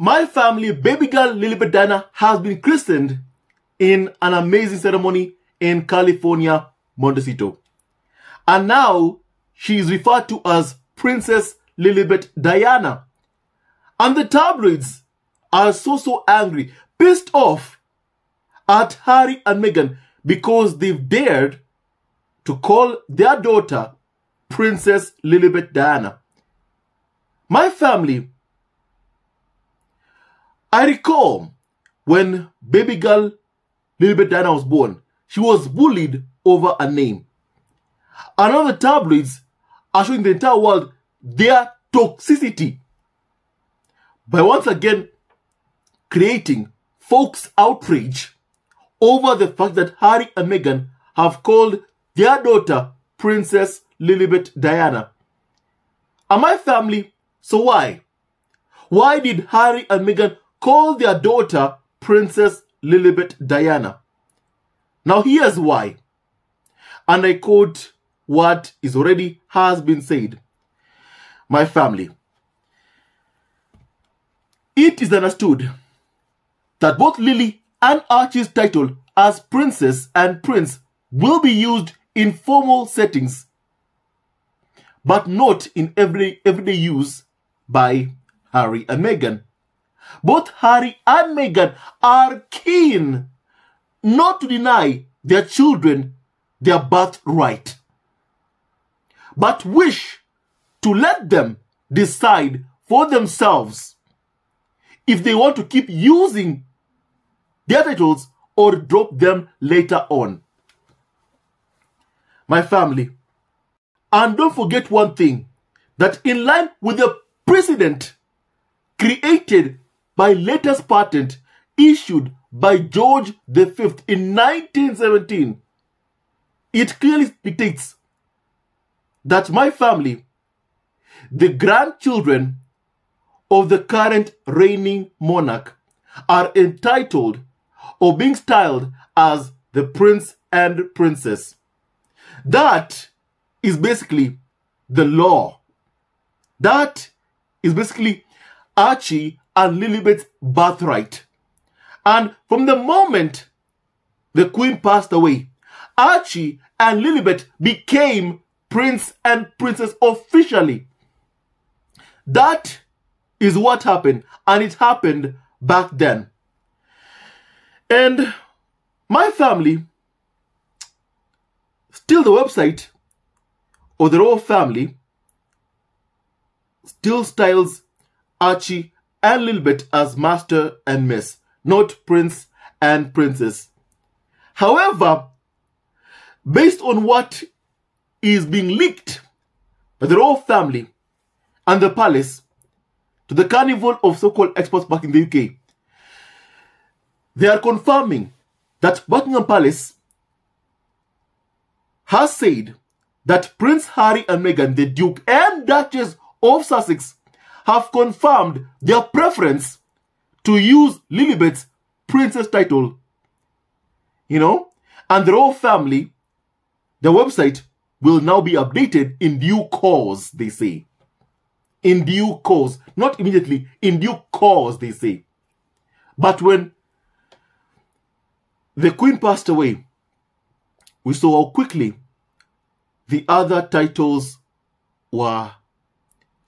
my family, baby girl Lilibet Diana, has been christened in an amazing ceremony in California, Montecito. And now she is referred to as Princess Lilibet Diana. And the tabloids are so, so angry, pissed off at Harry and Meghan because they've dared to call their daughter Princess Lilibet Diana. My family, I recall when baby girl Lilibet Diana was born, she was bullied over a name. And tabloids are showing the entire world their toxicity by once again creating folks' outrage over the fact that Harry and Meghan have called their daughter Princess Lilibet Diana. Am I family, so why? Why did Harry and Meghan call their daughter Princess Lilibet Diana? Now here's why. And I quote what is already has been said. My family. It is understood that both Lily and Archie's title as princess and prince will be used in formal settings, but not in every everyday use by Harry and Meghan. Both Harry and Meghan are keen not to deny their children their birthright, but wish to let them decide for themselves if they want to keep using their titles or drop them later on. My family. And don't forget one thing that in line with the precedent created by letters patent issued by George V in 1917, it clearly dictates that my family, the grandchildren of the current reigning monarch, are entitled or being styled as the prince and princess. That is basically the law. That is basically Archie and Lilibet's birthright. And from the moment the queen passed away, Archie and Lilibet became prince and princess officially. That is what happened, and it happened back then. And my family, still the website of the royal family, still styles Archie and bit as master and miss, not prince and princess. However, based on what is being leaked by the royal family and the palace to the carnival of so-called experts back in the UK, they are confirming that Buckingham Palace has said that Prince Harry and Meghan, the Duke and Duchess of Sussex, have confirmed their preference to use Lilibet's princess title. You know, and the royal family, the website will now be updated in due course, they say. In due course, not immediately, in due course, they say. But when the queen passed away, we saw how quickly the other titles were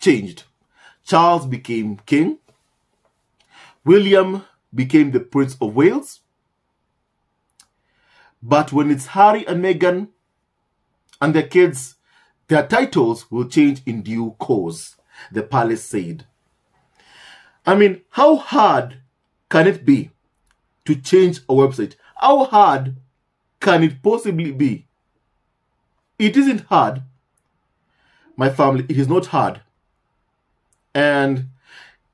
changed. Charles became king. William became the Prince of Wales. But when it's Harry and Meghan and their kids, their titles will change in due course, the palace said. I mean, how hard can it be to change a website? How hard can it possibly be? It isn't hard. My family, it is not hard. And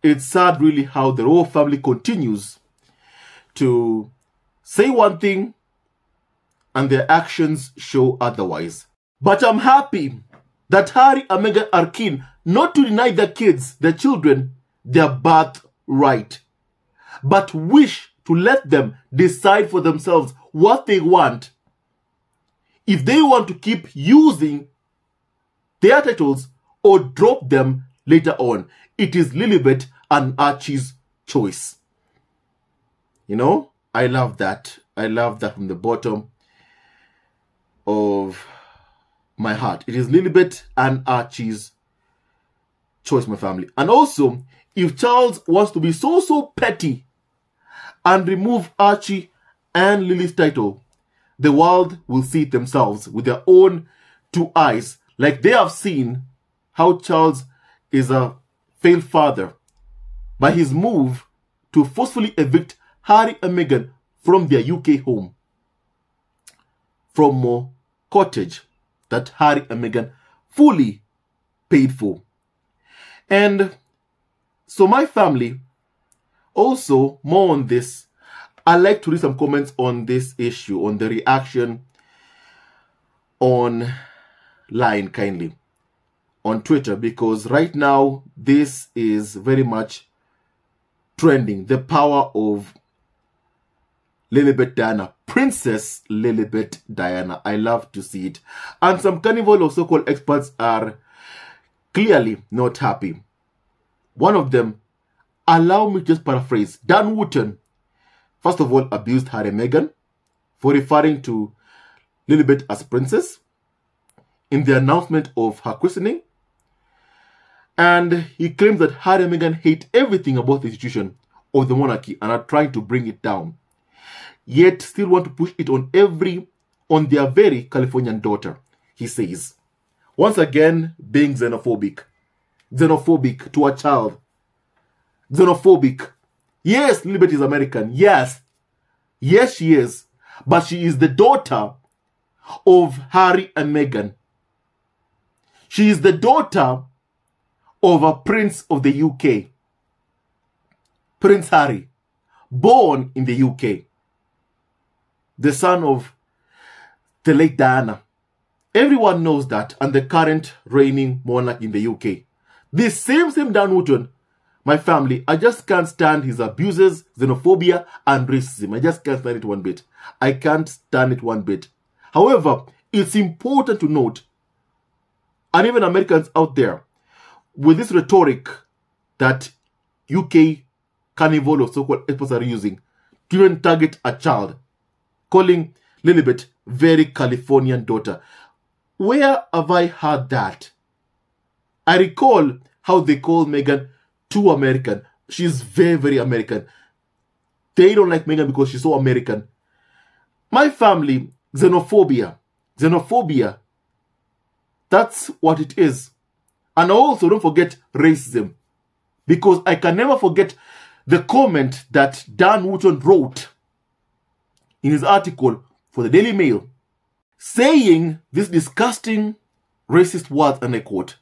it's sad, really, how the royal family continues to say one thing and their actions show otherwise. But I'm happy that Harry and Meghan are keen not to deny their kids, their children, their birthright, but wish to let them decide for themselves what they want. If they want to keep using their titles or drop them later on, it is Lilibet and Archie's choice. You know, I love that. I love that from the bottom of my heart. It is Lilibet and Archie's choice, my family. And also, if Charles wants to be so, so petty and remove Archie and Lily's title, the world will see it themselves with their own two eyes, like they have seen how Charles is a failed father by his move to forcefully evict Harry and Meghan from their UK home. From a Cottage that Harry and Meghan fully paid for. And so my family also more on this. I like to read some comments on this issue, on the reaction on line kindly on Twitter because right now this is very much trending. The power of Lilibet Diana, Princess Lilibet Diana. I love to see it. And some carnival or so-called experts are clearly not happy. One of them, allow me to just paraphrase, Dan Wootton, first of all, abused Harry Meghan for referring to Lilibet as princess in the announcement of her christening. And he claims that Harry and Meghan hate everything about the institution of the monarchy and are trying to bring it down. Yet still want to push it on every, on their very Californian daughter, he says. Once again, being xenophobic. Xenophobic to a child. Xenophobic. Yes, Lilibet is American. Yes. Yes, she is. But she is the daughter of Harry and Meghan. She is the daughter a prince of the UK, Prince Harry, born in the UK, the son of the late Diana. Everyone knows that, and the current reigning monarch in the UK. This same same Dan Wootton, my family, I just can't stand his abuses, xenophobia, and racism. I just can't stand it one bit. I can't stand it one bit. However, it's important to note, and even Americans out there, with this rhetoric that UK carnival or so-called experts are using to even target a child, calling Lilibet very Californian daughter. Where have I heard that? I recall how they call Meghan too American. She's very, very American. They don't like Meghan because she's so American. My family, xenophobia. Xenophobia. That's what it is. And also don't forget racism. Because I can never forget the comment that Dan Wootton wrote in his article for the Daily Mail saying this disgusting racist words and I quote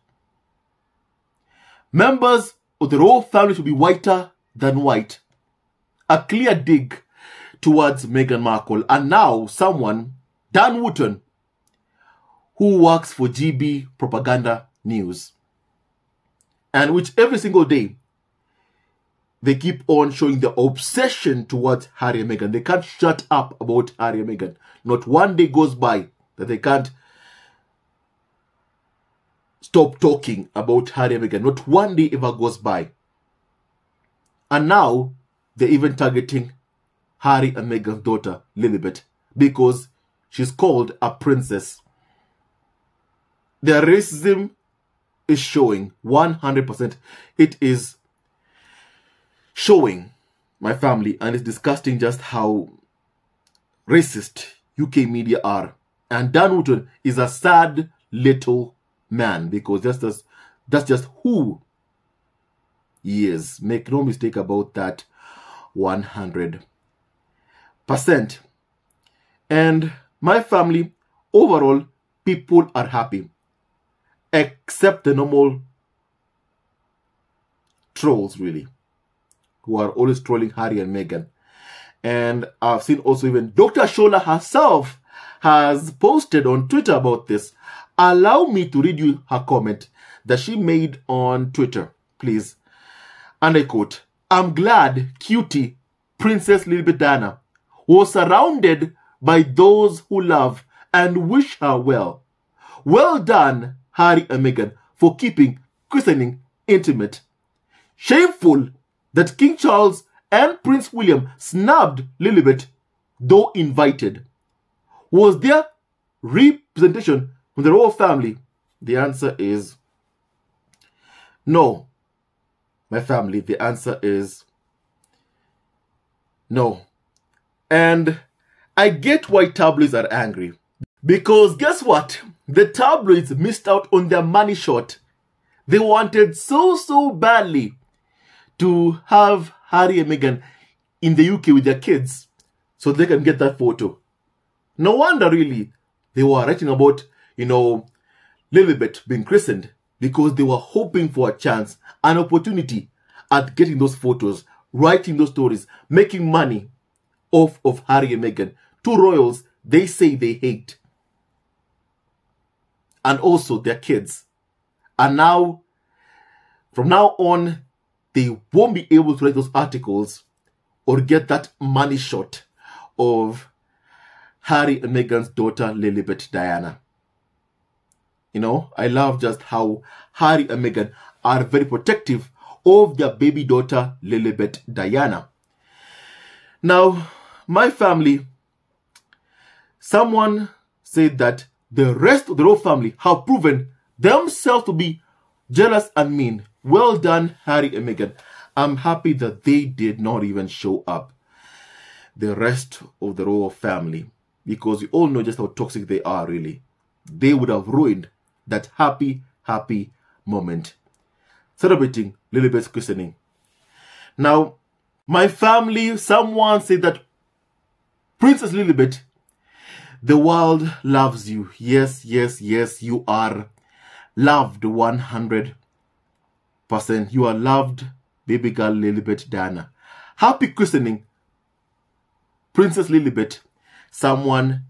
Members of the royal family should be whiter than white. A clear dig towards Meghan Markle. And now someone, Dan Wootton, who works for GB Propaganda News, and which every single day they keep on showing the obsession towards Harry and Meghan. They can't shut up about Harry and Meghan. Not one day goes by that they can't stop talking about Harry and Meghan. Not one day ever goes by. And now they're even targeting Harry and Meghan's daughter, Lilibet, because she's called a princess. Their racism is showing 100%. It is showing my family, and it's disgusting just how racist UK media are. And Dan Wootton is a sad little man because that's just, that's just who he is. Make no mistake about that 100%. And my family, overall, people are happy except the normal trolls, really, who are always trolling Harry and Meghan. And I've seen also even Dr. Shola herself has posted on Twitter about this. Allow me to read you her comment that she made on Twitter, please. And I quote, I'm glad cutie Princess Lilibet Diana was surrounded by those who love and wish her well. Well done, Harry and Meghan for keeping christening intimate. Shameful that King Charles and Prince William snubbed Lilibet, though invited. Was there representation from the royal family? The answer is no. My family, the answer is no. And I get why tabloids are angry. Because guess what? The tabloids missed out on their money shot. They wanted so, so badly to have Harry and Meghan in the UK with their kids so they can get that photo. No wonder, really, they were writing about, you know, Lilibet being christened because they were hoping for a chance, an opportunity at getting those photos, writing those stories, making money off of Harry and Meghan, two royals they say they hate. And also their kids. And now, from now on, they won't be able to write those articles or get that money shot of Harry and Meghan's daughter, Lilibet Diana. You know, I love just how Harry and Meghan are very protective of their baby daughter, Lilibet Diana. Now, my family, someone said that the rest of the royal family have proven themselves to be jealous and mean. Well done, Harry and Meghan. I'm happy that they did not even show up. The rest of the royal family, because you all know just how toxic they are, really. They would have ruined that happy, happy moment. Celebrating Lilibet's christening. Now, my family, someone said that Princess Lilibet, the world loves you. Yes, yes, yes, you are loved 100%. You are loved, baby girl Lilibet Diana. Happy christening, Princess Lilibet. Someone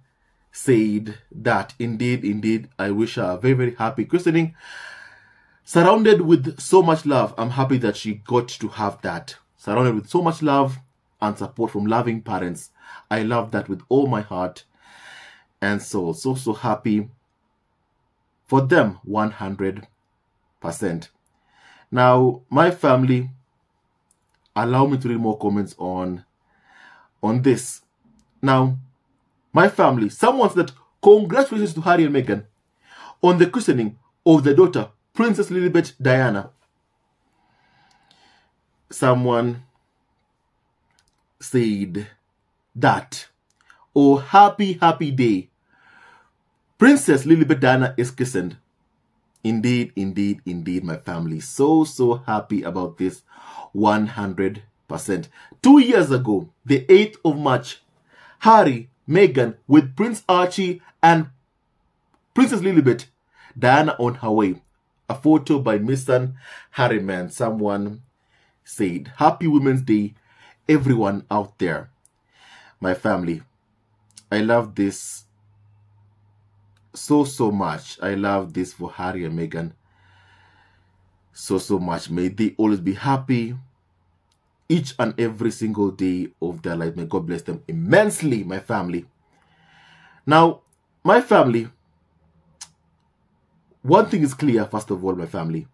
said that indeed, indeed, I wish her a very, very happy christening. Surrounded with so much love, I'm happy that she got to have that. Surrounded with so much love and support from loving parents. I love that with all my heart and so, So, so happy for them 100%. Now, my family, allow me to read more comments on on this. Now, my family, someone said, Congratulations to Harry and Meghan on the christening of the daughter, Princess Lilibet Diana. Someone said that, Oh, happy, happy day. Princess Lilibet Diana is christened. Indeed, indeed, indeed, my family. So, so happy about this 100%. Two years ago, the 8th of March, Harry Meghan with Prince Archie and Princess Lilibet, Diana on her way. A photo by Misan Harriman. Someone said, Happy Women's Day, everyone out there. My family, I love this so, so much. I love this for Harry and Meghan so, so much. May they always be happy each and every single day of their life. May God bless them immensely, my family. Now, my family, one thing is clear, first of all, my family,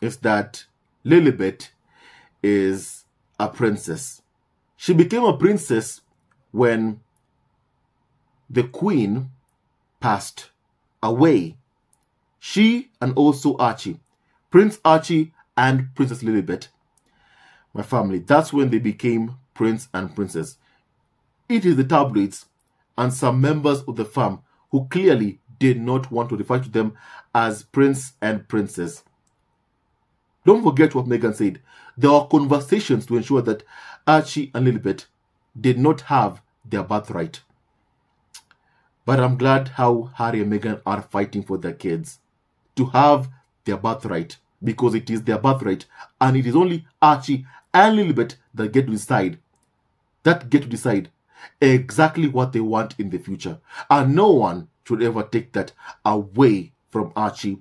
is that Lilibet is a princess. She became a princess when the queen passed away. She and also Archie, Prince Archie and Princess Lilibet my family. That's when they became prince and princess. It is the tabloids and some members of the firm who clearly did not want to refer to them as prince and princess. Don't forget what Meghan said. There were conversations to ensure that Archie and Lilibet did not have their birthright. But I'm glad how Harry and Meghan are fighting for their kids to have their birthright because it is their birthright and it is only Archie and Lilibet that get to decide, that get to decide exactly what they want in the future. And no one should ever take that away from Archie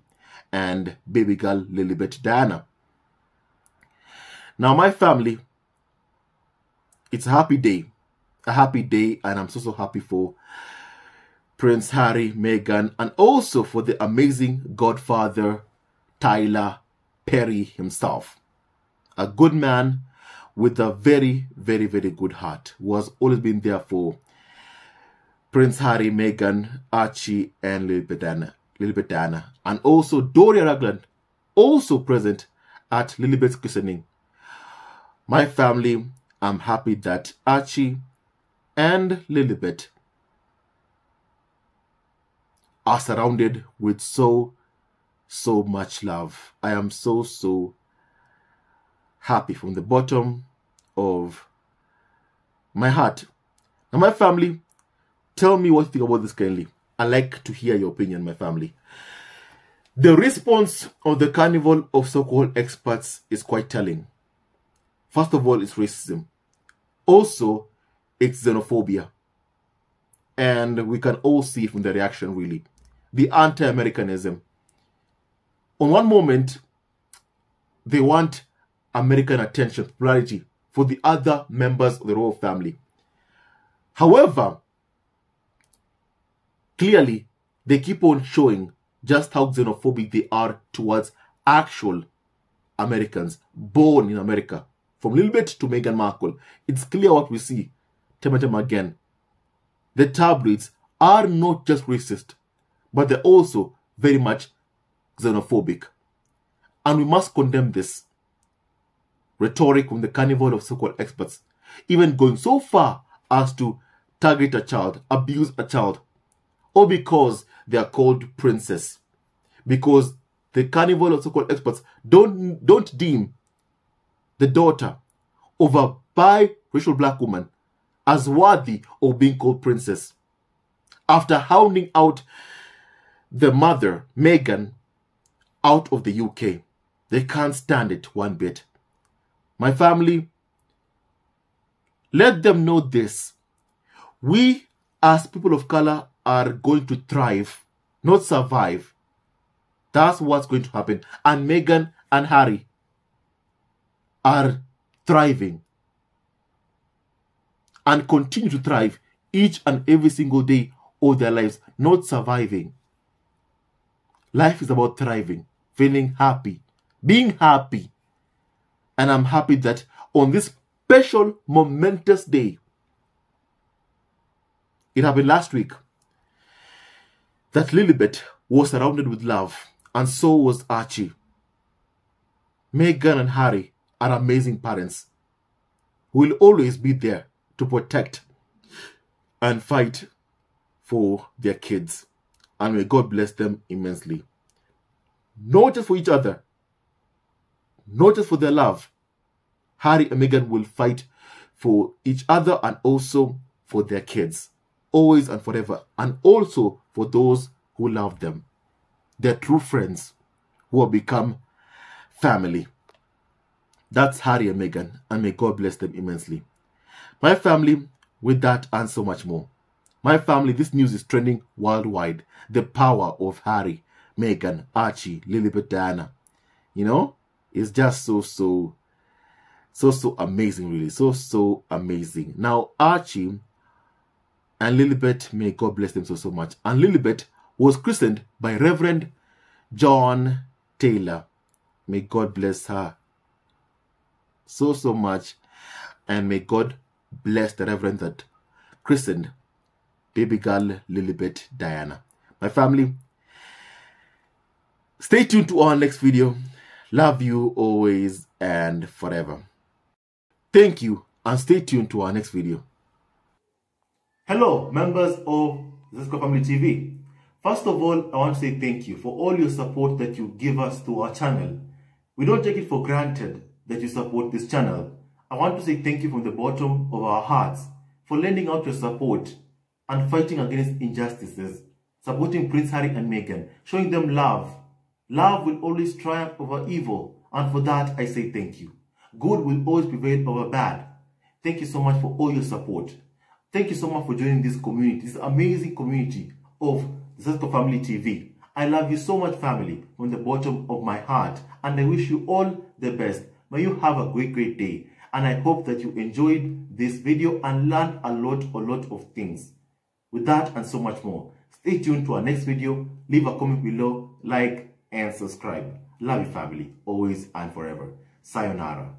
and baby girl Lilibet Diana. Now, my family, it's a happy day. A happy day, and I'm so, so happy for Prince Harry, Meghan, and also for the amazing godfather, Tyler Perry himself a good man with a very, very, very good heart, who has always been there for Prince Harry, Meghan, Archie, and Lilibet Lilibet. And also Doria Ragland, also present at Lilibet's christening. My family, I'm happy that Archie and Lilibet are surrounded with so, so much love. I am so, so happy from the bottom of my heart. Now, my family, tell me what you think about this kindly. I like to hear your opinion, my family. The response of the carnival of so-called experts is quite telling. First of all, it's racism. Also, it's xenophobia. And we can all see from the reaction, really. The anti-Americanism. On one moment, they want American attention, popularity for the other members of the royal family. However, clearly, they keep on showing just how xenophobic they are towards actual Americans born in America. From Lilibet to Meghan Markle, it's clear what we see time and time again. The tabloids are not just racist, but they're also very much xenophobic. And we must condemn this rhetoric from the carnival of so-called experts, even going so far as to target a child, abuse a child, or because they are called princess. Because the carnival of so-called experts don't, don't deem the daughter of a biracial black woman as worthy of being called princess. After hounding out the mother, Meghan, out of the UK, they can't stand it one bit. My family, let them know this. We, as people of color, are going to thrive, not survive. That's what's going to happen. And Meghan and Harry are thriving and continue to thrive each and every single day of their lives, not surviving. Life is about thriving, feeling happy, being happy, and I'm happy that on this special, momentous day, it happened last week, that Lilibet was surrounded with love, and so was Archie. Meghan and Harry are amazing parents who will always be there to protect and fight for their kids. And may God bless them immensely. Not just for each other, not just for their love. Harry and Meghan will fight for each other and also for their kids, always and forever, and also for those who love them, their true friends who have become family. That's Harry and Meghan, and may God bless them immensely. My family, with that and so much more. My family, this news is trending worldwide. The power of Harry, Meghan, Archie, Lilibet, Diana. You know, it's just so, so, so, so amazing, really. So, so amazing. Now, Archie and Lilibet, may God bless them so, so much. And Lilibet was christened by Reverend John Taylor. May God bless her so, so much. And may God bless the Reverend that christened baby girl Lilibet Diana. My family, stay tuned to our next video. Love you always and forever. Thank you and stay tuned to our next video. Hello, members of Zesco Family TV. First of all, I want to say thank you for all your support that you give us to our channel. We don't take it for granted that you support this channel. I want to say thank you from the bottom of our hearts for lending out your support and fighting against injustices, supporting Prince Harry and Meghan, showing them love Love will always triumph over evil, and for that I say thank you. Good will always prevail over bad. Thank you so much for all your support. Thank you so much for joining this community, this amazing community of Zesco Family TV. I love you so much, family, from the bottom of my heart, and I wish you all the best. May you have a great, great day. And I hope that you enjoyed this video and learned a lot, a lot of things. With that and so much more, stay tuned to our next video. Leave a comment below, like, and subscribe. Love you family, always and forever. Sayonara.